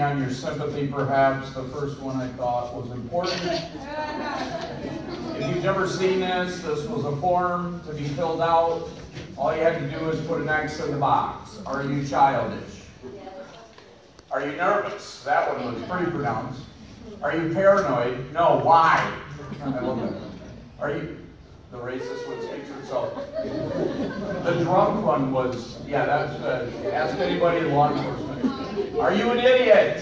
on your sympathy perhaps. The first one I thought was important. If you've never seen this, this was a form to be filled out. All you had to do was put an X in the box. Are you childish? Are you nervous? That one was pretty pronounced. Are you paranoid? No. Why? I love that. Are you the racist would speak for itself? The drunk one was, yeah, that's, uh, ask anybody in law enforcement. Are you an idiot?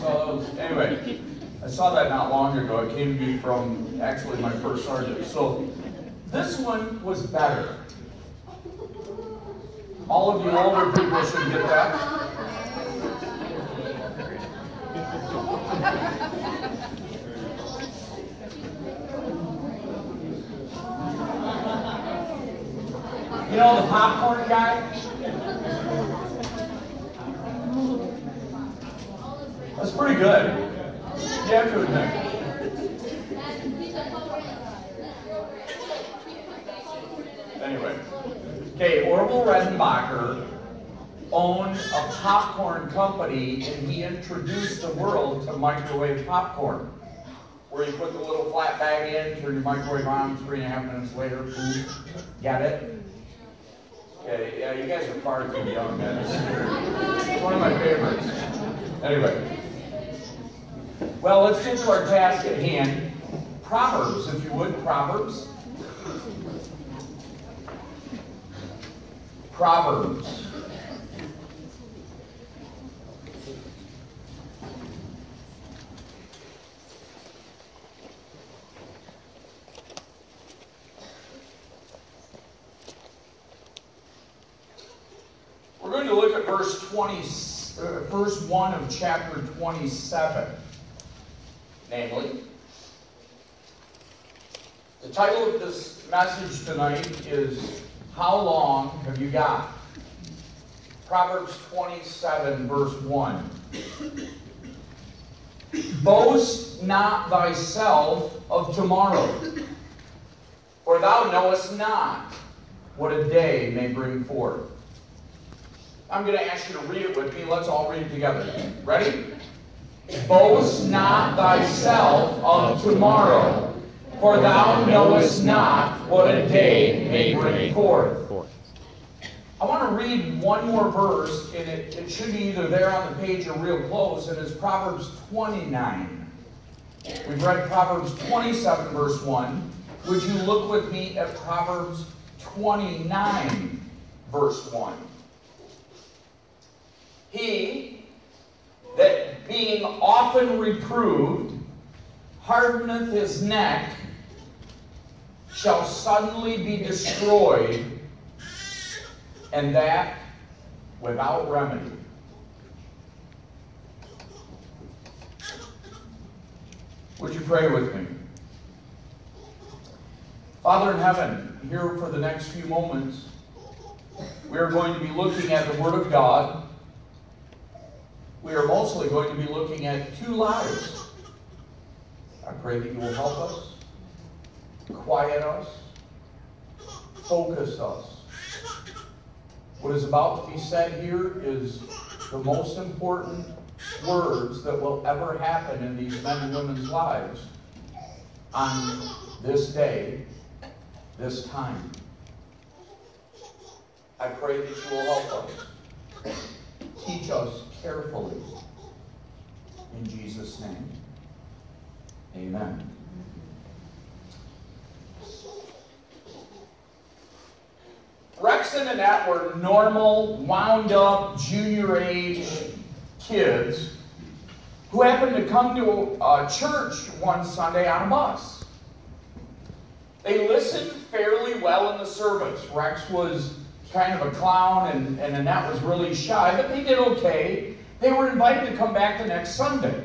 So, anyway, I saw that not long ago. It came to me from actually my first sergeant. So, this one was better. All of you older people should get that. You know the popcorn guy? That's pretty good. You have to admit. Anyway. Okay, Orville Redenbacher owned a popcorn company and he introduced the world to microwave popcorn. Where you put the little flat bag in, turn your microwave on, three and a half minutes later, boom, get it? Okay, yeah, you guys are far too young, man. It's one of my favorites. Anyway. Well, let's get to our task at hand. Proverbs, if you would, Proverbs. Proverbs. We're going to look at verse 20, uh, verse 1 of chapter 27. Namely, the title of this message tonight is How Long Have You Got? Proverbs 27, verse 1. Boast not thyself of tomorrow, for thou knowest not what a day may bring forth. I'm going to ask you to read it with me. Let's all read it together. Ready? Boast not thyself of tomorrow, for thou knowest not what a day may bring forth. I want to read one more verse, and it, it should be either there on the page or real close, and it's Proverbs 29. We've read Proverbs 27, verse 1. Would you look with me at Proverbs 29, verse 1? He that being often reproved hardeneth his neck shall suddenly be destroyed, and that without remedy. Would you pray with me? Father in heaven, here for the next few moments, we are going to be looking at the Word of God. We are mostly going to be looking at two lives. I pray that you will help us, quiet us, focus us. What is about to be said here is the most important words that will ever happen in these men and women's lives on this day, this time. I pray that you will help us. Teach us carefully. In Jesus' name, amen. Rex and Annette were normal, wound up, junior age kids who happened to come to a church one Sunday on a bus. They listened fairly well in the service. Rex was kind of a clown and, and Annette was really shy, but they did okay. They were invited to come back the next Sunday.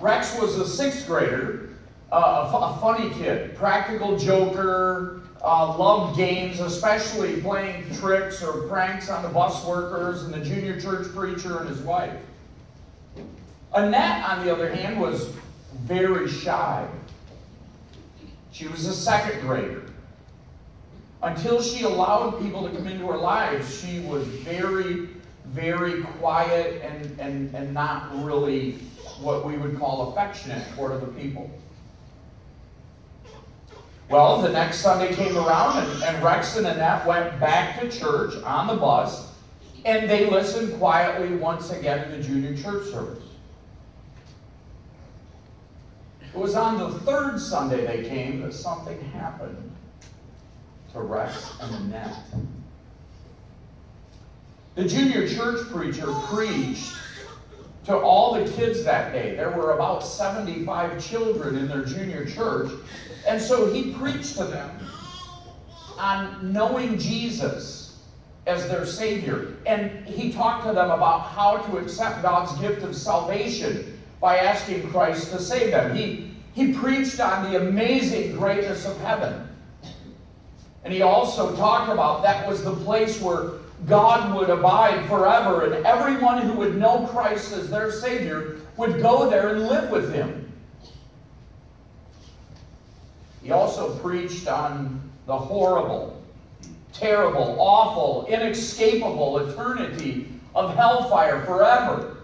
Rex was a sixth grader, uh, a, funny kid, practical joker, uh, loved games, especially playing tricks or pranks on the bus workers and the junior church preacher and his wife. Annette, on the other hand, was very shy. She was a second grader. Until she allowed people to come into her lives, she was very, very quiet and, and, and not really what we would call affectionate toward other people. Well, the next Sunday came around, and, and Rex and Annette went back to church on the bus, and they listened quietly once again to the junior church service. It was on the third Sunday they came that something happened to Rex and Annette. The junior church preacher preached to all the kids that day. There were about 75 children in their junior church. And so he preached to them on knowing Jesus as their Savior. And he talked to them about how to accept God's gift of salvation by asking Christ to save them. He, he preached on the amazing greatness of heaven. And he also talked about that was the place where God would abide forever, and everyone who would know Christ as their Savior would go there and live with Him. He also preached on the horrible, terrible, awful, inescapable eternity of hellfire forever.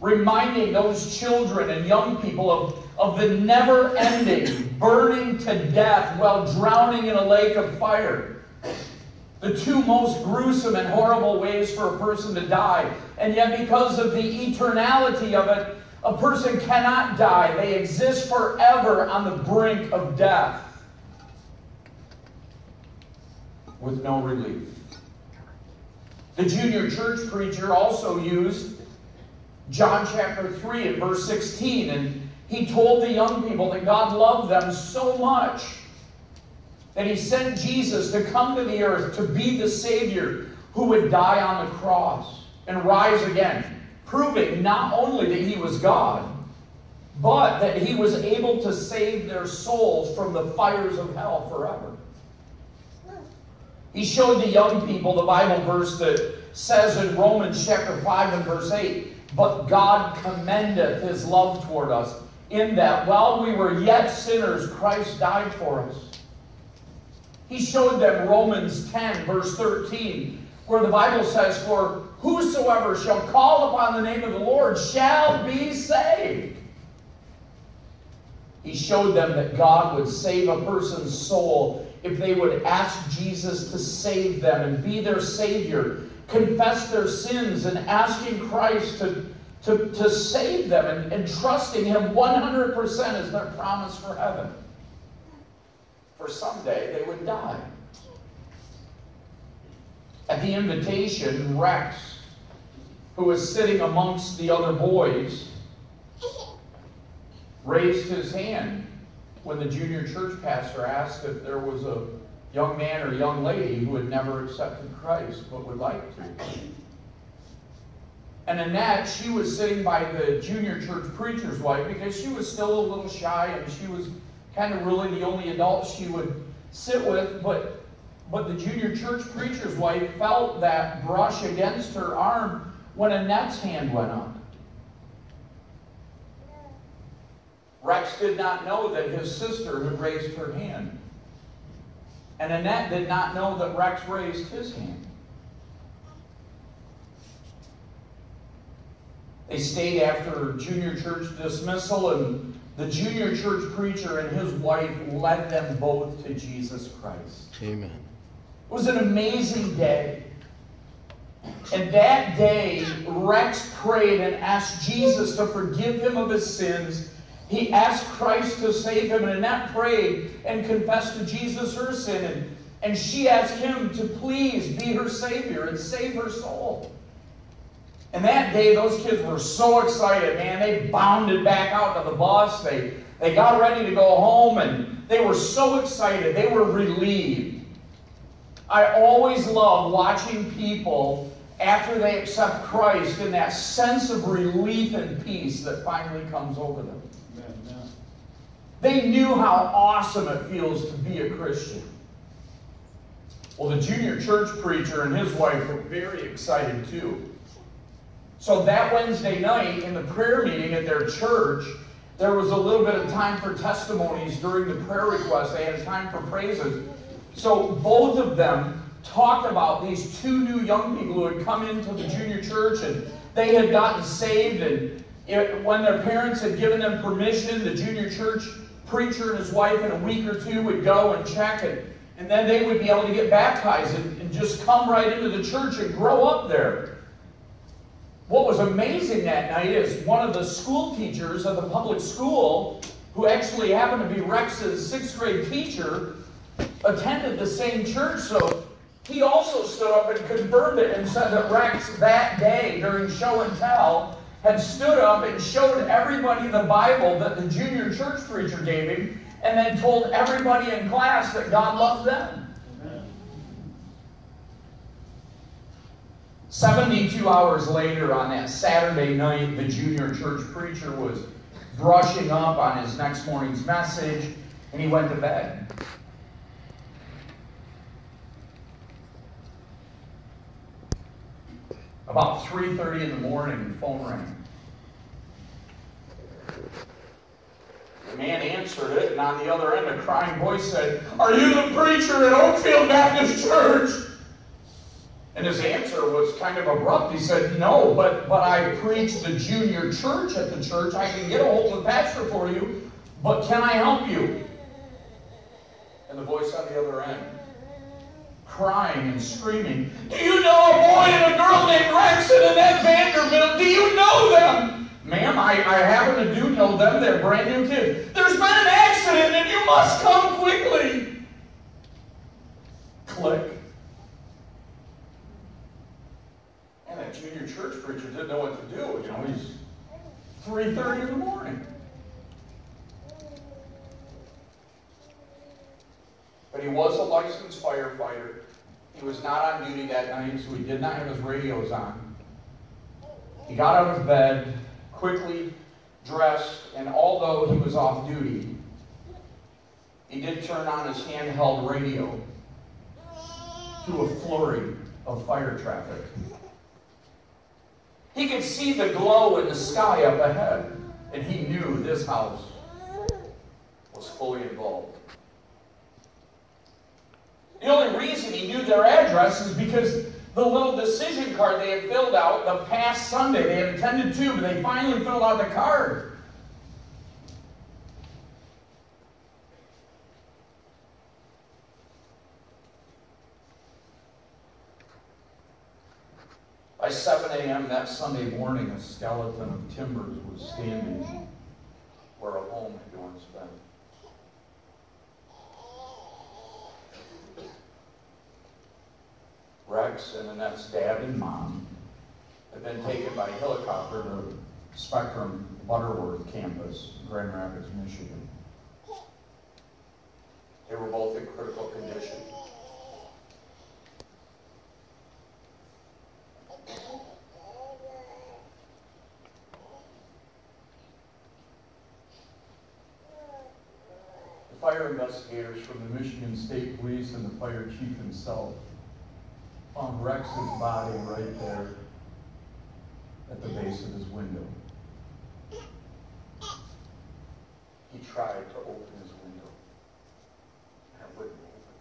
Reminding those children and young people of, of the never ending burning to death while drowning in a lake of fire the two most gruesome and horrible ways for a person to die. And yet, because of the eternality of it, a person cannot die. They exist forever on the brink of death with no relief. The junior church preacher also used John chapter 3 and verse 16, and he told the young people that God loved them so much that he sent Jesus to come to the earth to be the Savior who would die on the cross and rise again, proving not only that he was God, but that he was able to save their souls from the fires of hell forever. He showed the young people the Bible verse that says in Romans chapter 5 and verse 8, But God commendeth his love toward us, in that while we were yet sinners, Christ died for us. He showed them Romans 10, verse 13, where the Bible says, For whosoever shall call upon the name of the Lord shall be saved. He showed them that God would save a person's soul if they would ask Jesus to save them and be their Savior, confess their sins, and asking Christ to, to, to save them and, and trusting Him 100% as their promise for heaven for someday they would die. At the invitation, Rex, who was sitting amongst the other boys, raised his hand when the junior church pastor asked if there was a young man or young lady who had never accepted Christ but would like to. And Annette, she was sitting by the junior church preacher's wife because she was still a little shy and she was kind of really the only adult she would sit with, but but the junior church preacher's wife felt that brush against her arm when Annette's hand went up. Rex did not know that his sister had raised her hand. And Annette did not know that Rex raised his hand. They stayed after junior church dismissal and the junior church preacher and his wife led them both to Jesus Christ. Amen. It was an amazing day. And that day, Rex prayed and asked Jesus to forgive him of his sins. He asked Christ to save him, and Annette prayed and confessed to Jesus her sin. And, and she asked him to please be her Savior and save her soul. And that day, those kids were so excited, man. They bounded back out to the bus. They, they got ready to go home, and they were so excited. They were relieved. I always love watching people after they accept Christ in that sense of relief and peace that finally comes over them. They knew how awesome it feels to be a Christian. Well, the junior church preacher and his wife were very excited too. So that Wednesday night in the prayer meeting at their church, there was a little bit of time for testimonies during the prayer request. They had time for praises. So both of them talked about these two new young people who had come into the junior church and they had gotten saved. And it, when their parents had given them permission, the junior church preacher and his wife in a week or two would go and check it. And then they would be able to get baptized and, and just come right into the church and grow up there. What was amazing that night is one of the school teachers of the public school, who actually happened to be Rex's sixth grade teacher, attended the same church. So he also stood up and confirmed it and said that Rex that day during show and tell had stood up and showed everybody the Bible that the junior church preacher gave him and then told everybody in class that God loved them. 72 hours later, on that Saturday night, the junior church preacher was brushing up on his next morning's message, and he went to bed. About 3.30 in the morning, the phone rang. The man answered it, and on the other end, a crying voice said, Are you the preacher at Oakfield Baptist Church? And his answer was kind of abrupt. He said, No, but, but I preach the junior church at the church. I can get a hold of the pastor for you, but can I help you? And the voice on the other end, crying and screaming, Do you know a boy and a girl named Rex and Annette Vanderbilt? Do you know them? Ma'am, I, I happen to do know them. They're brand new kids. There's been an accident and you must come quickly. Click. And that junior church preacher didn't know what to do. You know, he's 3.30 in the morning. But he was a licensed firefighter. He was not on duty that night, so he did not have his radios on. He got out of bed, quickly dressed, and although he was off duty, he did turn on his handheld radio to a flurry of fire traffic. He could see the glow in the sky up ahead, and he knew this house was fully involved. The only reason he knew their address is because the little decision card they had filled out the past Sunday, they had attended to, but they finally filled out the card. By 7 a.m. that Sunday morning, a skeleton of timbers was standing where a home had once been. Rex and Annette's dad and mom had been taken by helicopter to Spectrum Butterworth campus, Grand Rapids, Michigan. They were both in critical condition. Fire investigators from the Michigan State Police and the fire chief himself found Rex's body right there at the base of his window. He tried to open his window, and it wouldn't open.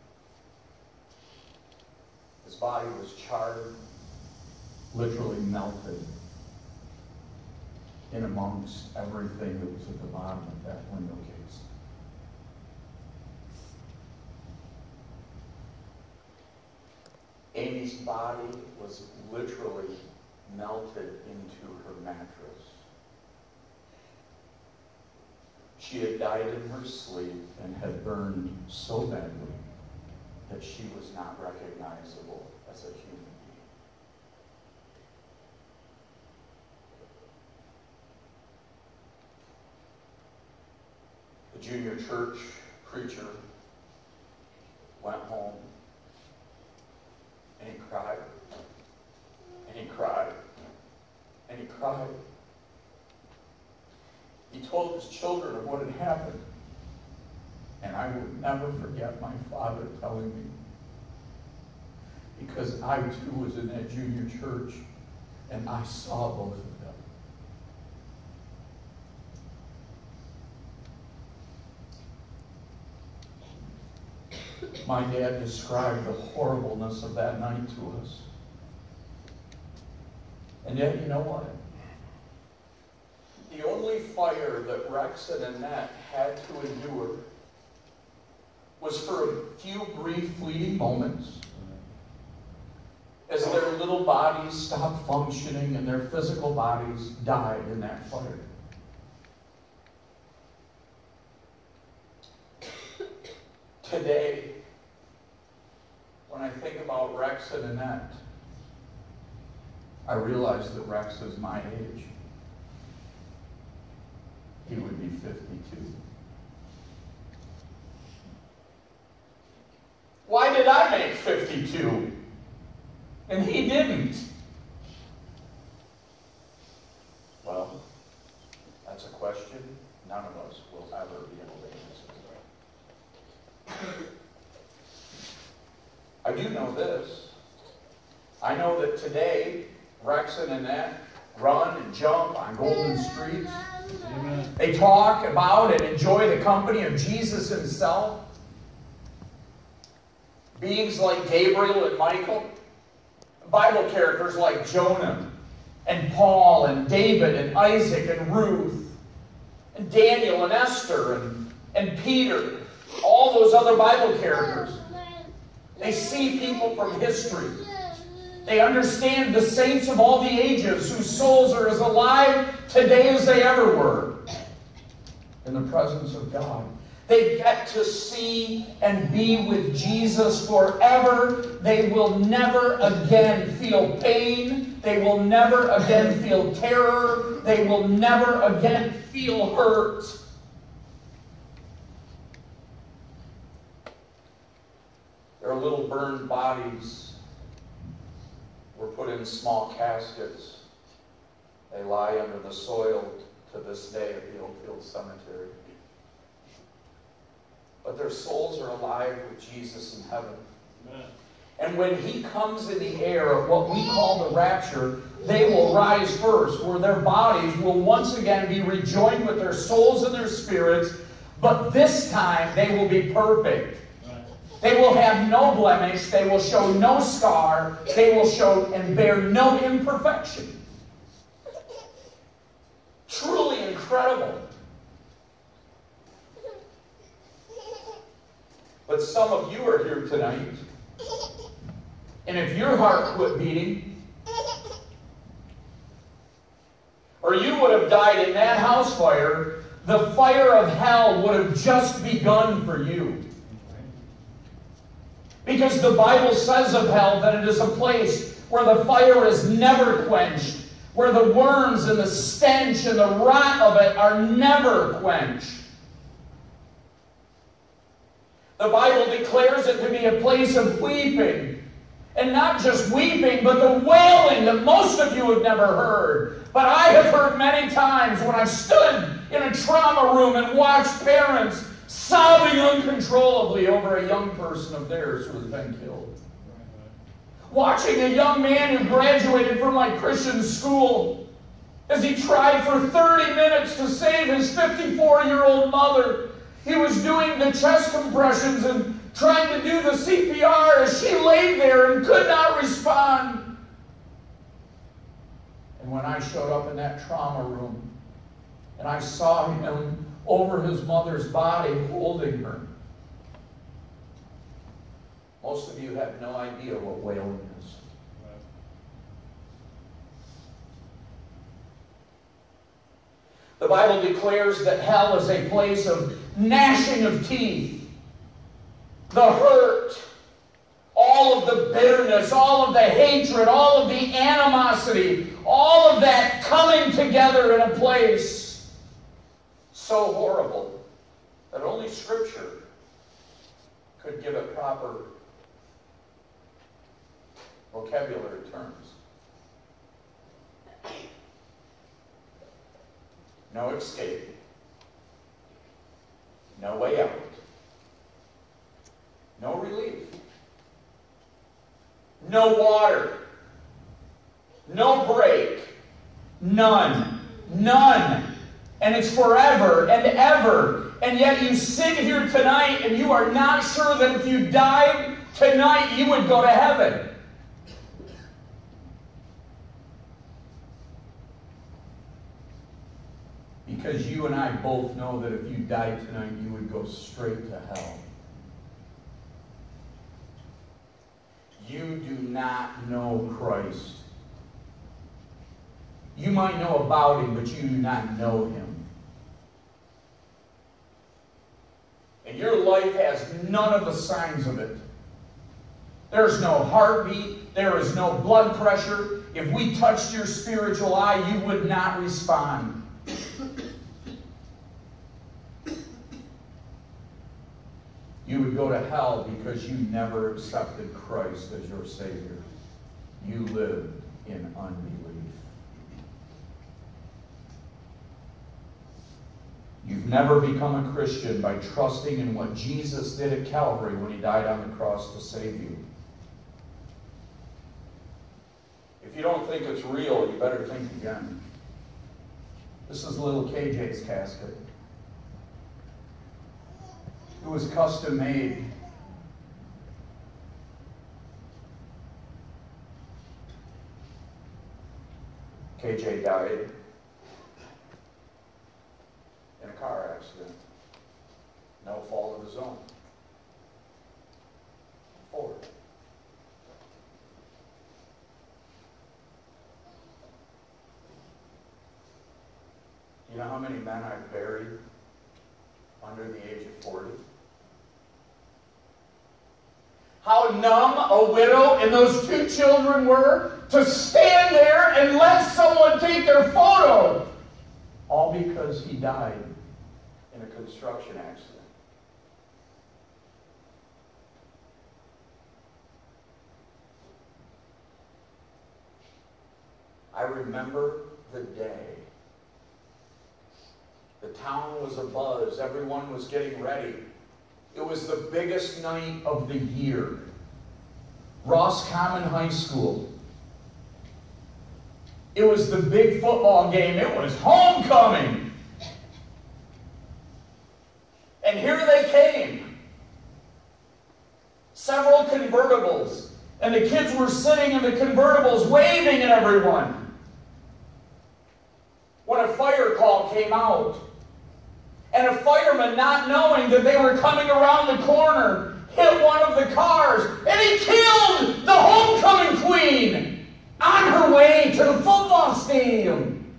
His body was charred, literally melted in amongst everything that was at the bottom of that window case. Amy's body was literally melted into her mattress. She had died in her sleep and had burned so badly that she was not recognizable as a human being. The junior church preacher went home and he cried. And he cried. And he cried. He told his children of what had happened. And I will never forget my father telling me, because I too was in that junior church, and I saw both of them. My dad described the horribleness of that night to us. And yet, you know what? The only fire that Rex and Annette had to endure was for a few brief fleeting moments as their little bodies stopped functioning and their physical bodies died in that fire. Today, when I think about Rex and Annette, I realize that Rex is my age. He would be 52. Why did I make 52? And he didn't. Well, that's a question none of us will ever be able to answer. I do know this. I know that today, Rex and Annette run and jump on golden streets. Amen. They talk about and enjoy the company of Jesus himself. Beings like Gabriel and Michael. Bible characters like Jonah and Paul and David and Isaac and Ruth and Daniel and Esther and, and Peter, all those other Bible characters. They see people from history. They understand the saints of all the ages whose souls are as alive today as they ever were in the presence of God. They get to see and be with Jesus forever. They will never again feel pain. They will never again feel terror. They will never again feel hurt. Their little burned bodies were put in small caskets. They lie under the soil to this day at the Oakfield Cemetery but their souls are alive with Jesus in heaven. Amen. And when he comes in the air, what we call the rapture, they will rise first, where their bodies will once again be rejoined with their souls and their spirits, but this time they will be perfect. They will have no blemish, they will show no scar, they will show and bear no imperfection. Truly incredible. But some of you are here tonight. And if your heart quit beating, or you would have died in that house fire, the fire of hell would have just begun for you. Because the Bible says of hell that it is a place where the fire is never quenched, where the worms and the stench and the rot of it are never quenched. The Bible declares it to be a place of weeping. And not just weeping, but the wailing that most of you have never heard. But I have heard many times when I've stood in a trauma room and watched parents sobbing uncontrollably over a young person of theirs who has been killed. Watching a young man who graduated from my Christian school as he tried for 30 minutes to save his 54 year old mother he was doing the chest compressions and trying to do the CPR as she laid there and could not respond. And when I showed up in that trauma room and I saw him over his mother's body holding her, most of you have no idea what wailing is. The Bible declares that hell is a place of gnashing of teeth, the hurt, all of the bitterness, all of the hatred, all of the animosity, all of that coming together in a place so horrible that only Scripture could give it proper vocabulary terms. No escape No way out. No relief. No water. No break. None. None. And it's forever and ever. And yet you sit here tonight and you are not sure that if you died tonight you would go to heaven. Because you and I both know that if you died tonight, you would go straight to hell. You do not know Christ. You might know about him, but you do not know him. And your life has none of the signs of it. There's no heartbeat. There is no blood pressure. If we touched your spiritual eye, you would not respond. You would go to hell because you never accepted Christ as your Savior. You lived in unbelief. You've never become a Christian by trusting in what Jesus did at Calvary when he died on the cross to save you. If you don't think it's real, you better think again. This is little KJ's casket. It was custom made. KJ died a car accident. No fault of his own. Ford. You know how many men I've buried under the age of 40? How numb a widow and those two children were to stand there and let someone take their photo. All because he died in a construction accident. I remember the day. The town was abuzz. Everyone was getting ready. It was the biggest night of the year. Roscommon High School. It was the big football game. It was homecoming. And here they came. Several convertibles. And the kids were sitting in the convertibles waving at everyone. When a fire call came out, and a fireman, not knowing that they were coming around the corner, hit one of the cars, and he killed the homecoming queen on her way to the football stadium.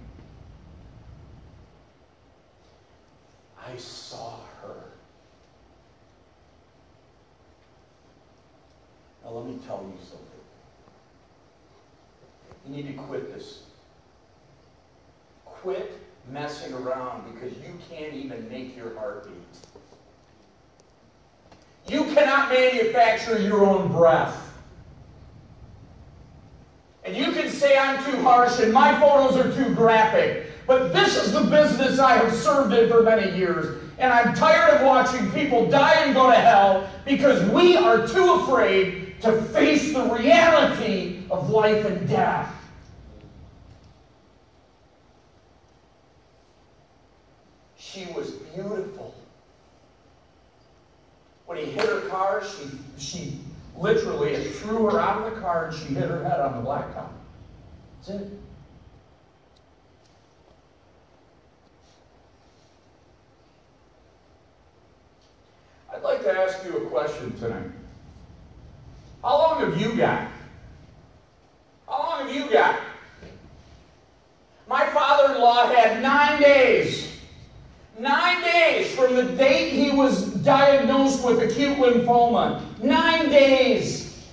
I saw her. Now, let me tell you. You need to quit this. Quit messing around because you can't even make your heart beat. You cannot manufacture your own breath. And you can say I'm too harsh and my photos are too graphic. But this is the business I have served in for many years. And I'm tired of watching people die and go to hell because we are too afraid to face the reality of life and death. She was beautiful. When he hit her car, she, she literally threw her out of the car and she hit her head on the blacktop. That's it. I'd like to ask you a question tonight. How long have you got? How long have you got? Law had nine days Nine days from the date he was diagnosed with acute lymphoma. Nine days.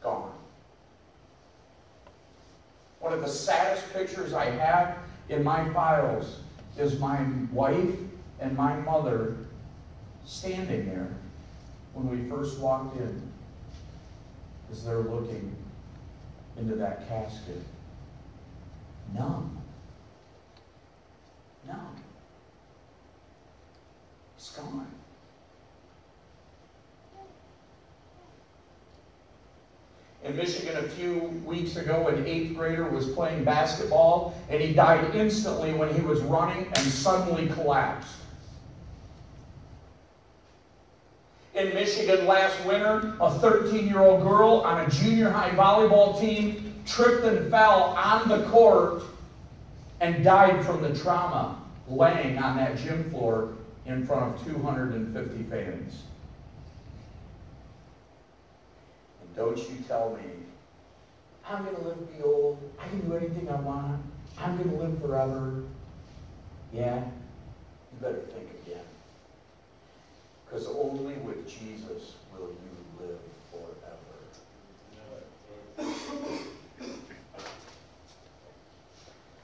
Gone. One of the saddest pictures I have in my files is my wife and my mother standing there when we first walked in as they're looking into that casket numb. Numb. It's gone. in Michigan a few weeks ago. An eighth grader was playing basketball and he died instantly when he was running and suddenly collapsed. In Michigan last winter, a 13 year old girl on a junior high volleyball team tripped and fell on the court and died from the trauma laying on that gym floor in front of 250 fans. And don't you tell me, I'm going to live to be old. I can do anything I want. I'm going to live forever. Yeah, you better think again. Because only with Jesus will you live forever.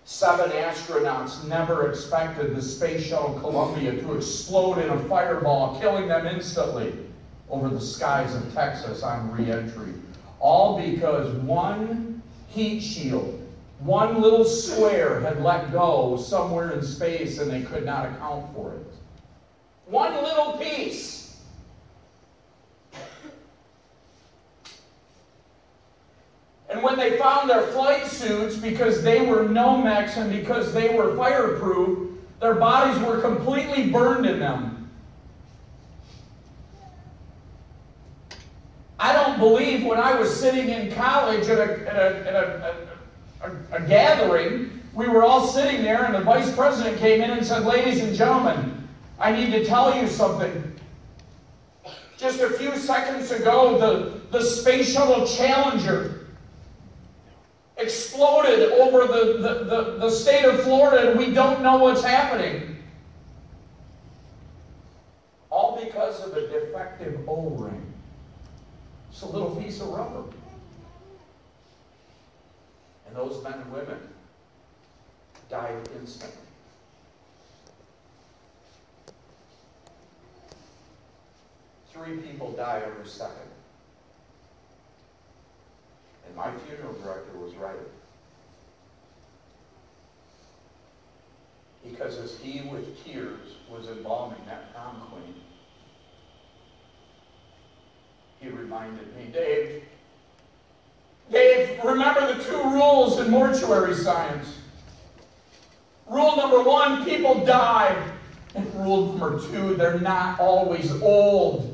Seven astronauts never expected the space shuttle Columbia to explode in a fireball, killing them instantly over the skies of Texas on reentry. All because one heat shield, one little square had let go somewhere in space and they could not account for it. One little piece. And when they found their flight suits, because they were Nomex and because they were fireproof, their bodies were completely burned in them. I don't believe when I was sitting in college at a, at a, at a, a, a gathering, we were all sitting there and the vice president came in and said, Ladies and gentlemen, I need to tell you something. Just a few seconds ago, the, the Space Shuttle Challenger exploded over the, the, the, the state of Florida and we don't know what's happening. All because of a defective O-ring. It's a little piece of rubber. And those men and women died instantly. Three people die every second. And my funeral director was right. Because as he, with tears, was embalming that prom queen, he reminded me, Dave, Dave, remember the two rules in mortuary science. Rule number one, people die. And rule number two, they're not always old.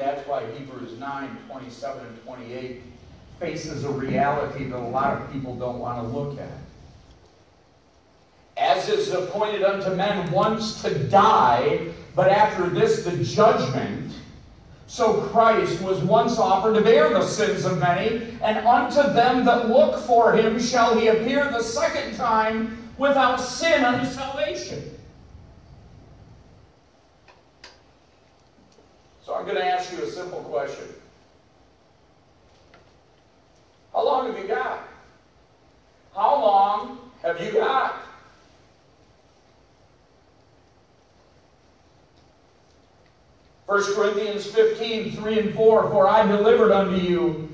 that's why Hebrews 9, 27 and 28 faces a reality that a lot of people don't want to look at. As is appointed unto men once to die, but after this the judgment. So Christ was once offered to bear the sins of many, and unto them that look for him shall he appear the second time without sin unto salvation. So I'm going to ask you a simple question. How long have you got? How long have you got? First Corinthians 15, 3 and 4, For I delivered unto you,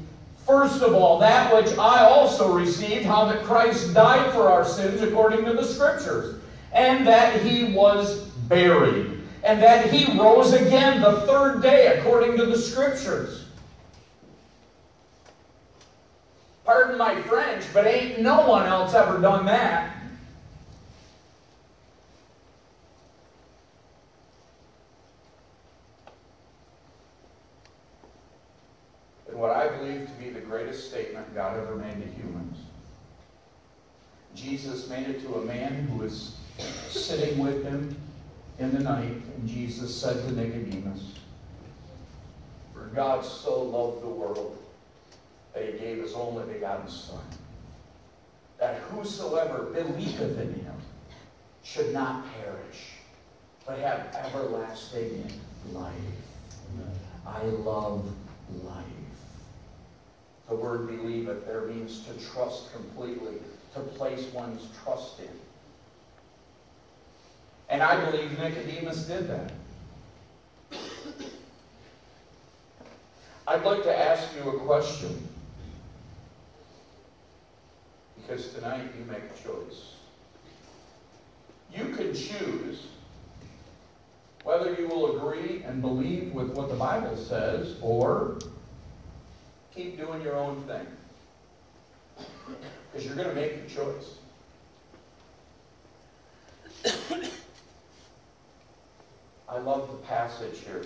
first of all, that which I also received, how that Christ died for our sins according to the Scriptures, and that he was buried and that he rose again the third day according to the scriptures. Pardon my French, but ain't no one else ever done that. And what I believe to be the greatest statement God ever made to humans. Jesus made it to a man who was sitting with him in the night, and Jesus said to Nicodemus, For God so loved the world that he gave his only begotten Son, that whosoever believeth in him should not perish, but have everlasting life. I love life. The word believeth there means to trust completely, to place one's trust in. And I believe Nicodemus did that. I'd like to ask you a question. Because tonight you make a choice. You can choose Whether you will agree and believe with what the Bible says or keep doing your own thing. Because you're going to make the choice. I love the passage here.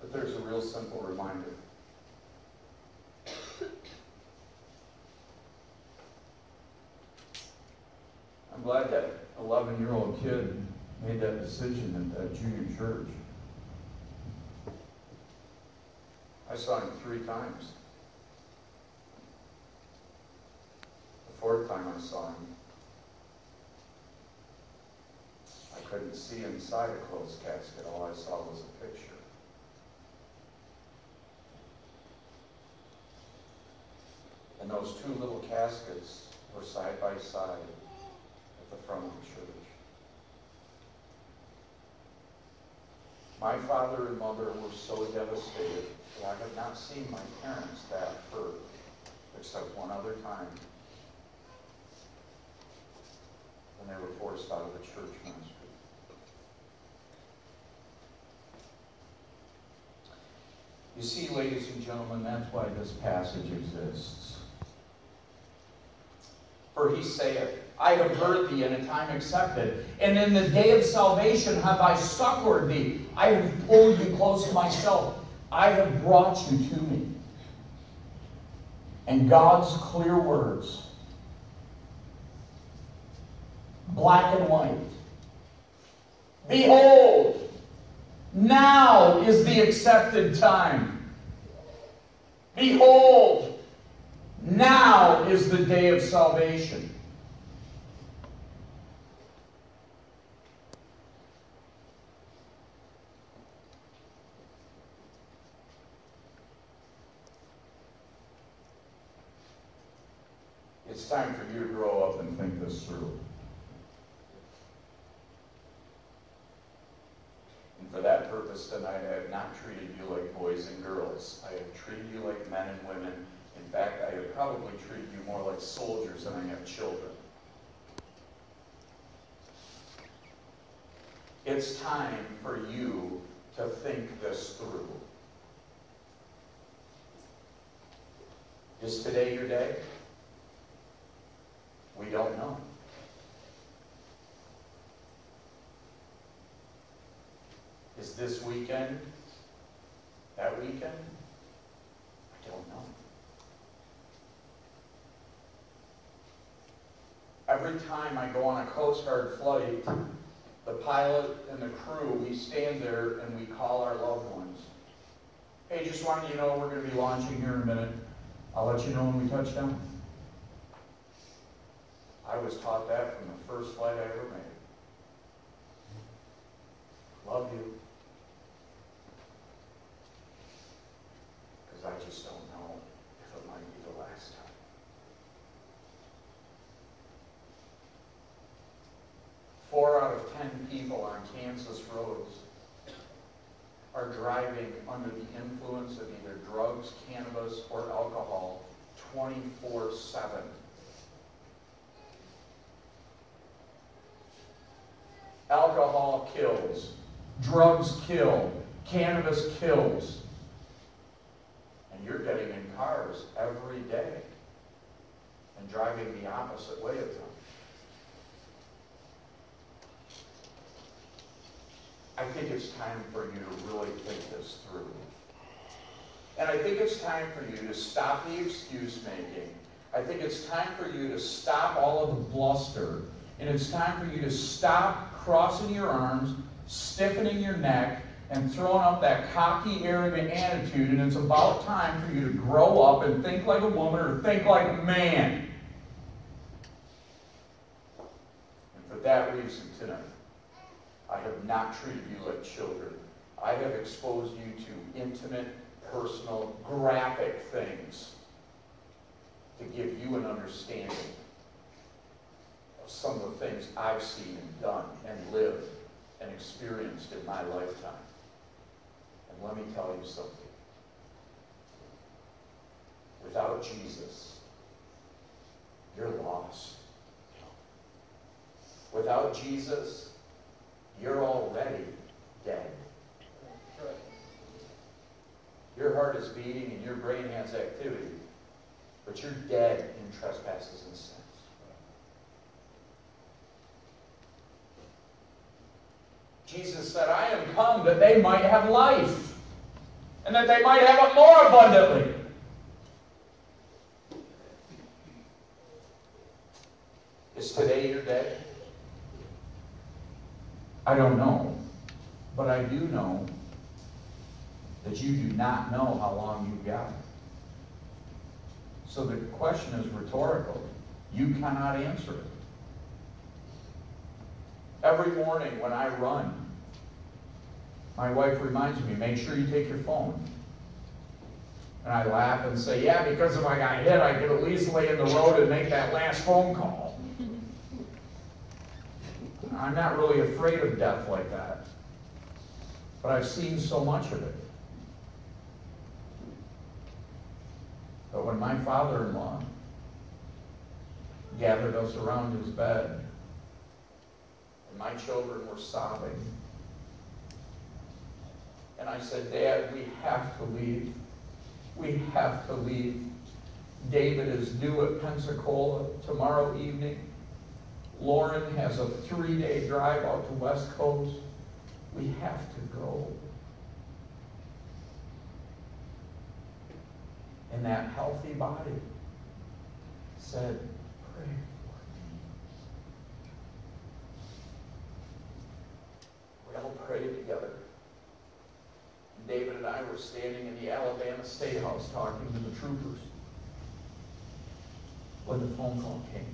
But there's a real simple reminder. I'm glad that 11 year old kid made that decision at that junior church. I saw him three times. The fourth time I saw him, I couldn't see inside a closed casket. All I saw was a picture. And those two little caskets were side by side at the front of the church. My father and mother were so devastated that I have not seen my parents that hurt, except one other time when they were forced out of the church ministry. You see, ladies and gentlemen, that's why this passage exists. For he saith, I have heard thee in a time accepted, and in the day of salvation have I succored thee. I have pulled you close to myself. I have brought you to me. And God's clear words, black and white. Behold, now is the accepted time. Behold, now is the day of salvation. It's time for you to grow up and think this through. And for that purpose tonight, I have not treated you like boys and girls. I have treated you like men and women. In fact, I have probably treated you more like soldiers than I have children. It's time for you to think this through. Is today your day? We don't know. Is this weekend weekend? I don't know. Every time I go on a Coast Guard flight, the pilot and the crew, we stand there and we call our loved ones. Hey, just wanted you to know we're going to be launching here in a minute. I'll let you know when we touch down. I was taught that from the first flight I ever made. Love you. Because I just don't know if it might be the last time. Four out of ten people on Kansas roads are driving under the influence of either drugs, cannabis, or alcohol 24 7. Alcohol kills. Drugs kill. Cannabis kills. And you're getting in cars every day and driving the opposite way of them. I think it's time for you to really think this through. And I think it's time for you to stop the excuse making. I think it's time for you to stop all of the bluster. And it's time for you to stop crossing your arms, stiffening your neck, and throwing up that cocky, arrogant attitude. And it's about time for you to grow up and think like a woman or think like a man. And for that reason tonight, have not treated you like children. I have exposed you to intimate, personal, graphic things to give you an understanding of some of the things I've seen and done and lived and experienced in my lifetime. And let me tell you something. Without Jesus, you're lost. Without Jesus, you're already dead. Your heart is beating and your brain has activity, but you're dead in trespasses and sins. Jesus said, I am come that they might have life, and that they might have it more abundantly. Is today your day? I don't know. But I do know that you do not know how long you've got. So the question is rhetorical. You cannot answer it. Every morning when I run, my wife reminds me, make sure you take your phone. And I laugh and say, yeah, because if I got hit, I could at least lay in the road and make that last phone call. I'm not really afraid of death like that. But I've seen so much of it. But when my father-in-law gathered us around his bed, and my children were sobbing, and I said, Dad, we have to leave. We have to leave. David is due at Pensacola tomorrow evening. Lauren has a three-day drive out to West Coast. We have to go. And that healthy body said, pray for me. We all prayed together. David and I were standing in the Alabama State House talking to the troopers when the phone call came.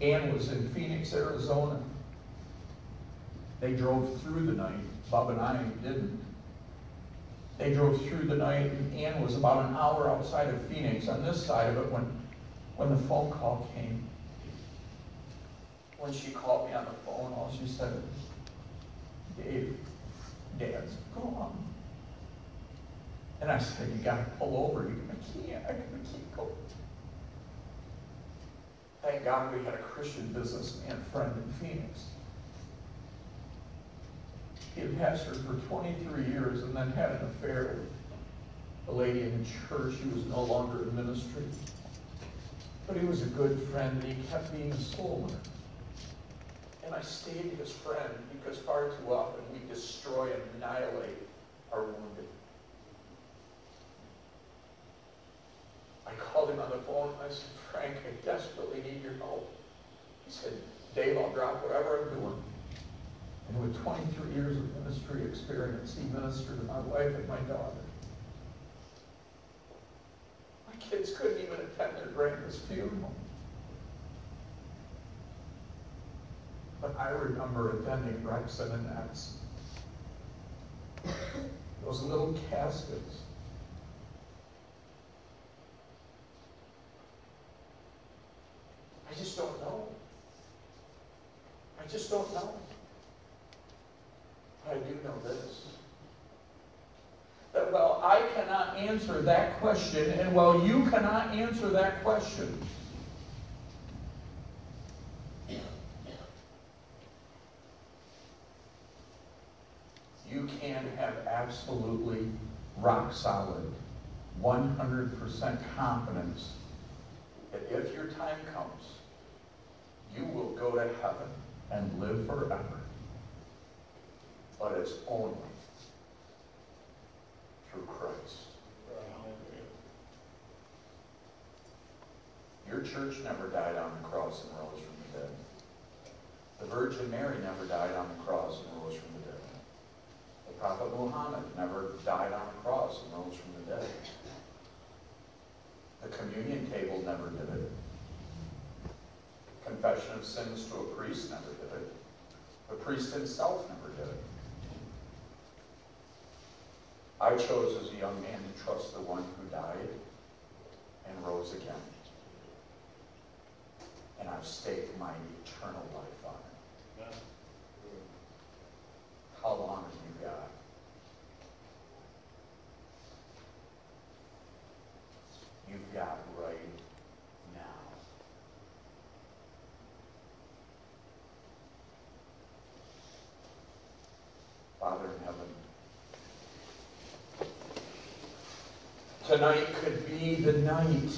Ann was in Phoenix, Arizona. They drove through the night. Bob and I didn't. They drove through the night, and Ann was about an hour outside of Phoenix on this side of it when, when the phone call came. When she called me on the phone, all she said was, Dave, Dad's gone. And I said, you gotta pull over. You I can't, I can't go. Thank God we had a Christian businessman friend in Phoenix. He had pastored for 23 years and then had an affair with a lady in the church. He was no longer in ministry. But he was a good friend and he kept being a soul winner. And I stayed his friend because far too often we destroy and annihilate our wounded. I called him on the phone I said, Frank, I desperately need your help. He said, Dave, I'll drop whatever I'm doing. And with 23 years of ministry experience, he ministered to my wife and my daughter. My kids couldn't even attend their grandma's funeral. But I remember attending Gregson and X. Those little caskets. I just don't know. I just don't know. But I do know this. That while I cannot answer that question, and while you cannot answer that question, you can have absolutely rock solid, 100% confidence that if your time comes, you will go to heaven and live forever. But it's only through Christ. Your church never died on the cross and rose from the dead. The Virgin Mary never died on the cross and rose from the dead. The Prophet Muhammad never died on the cross and rose from the dead. The communion table never did it. Confession of sins to a priest never did it. The priest himself never did it. I chose as a young man to trust the one who died and rose again. And I've staked my eternal life on it. How long have you got? You've got right now. Tonight could be the night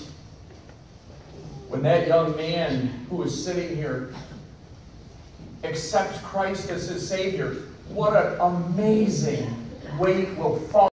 when that young man who is sitting here accepts Christ as his Savior. What an amazing weight will fall.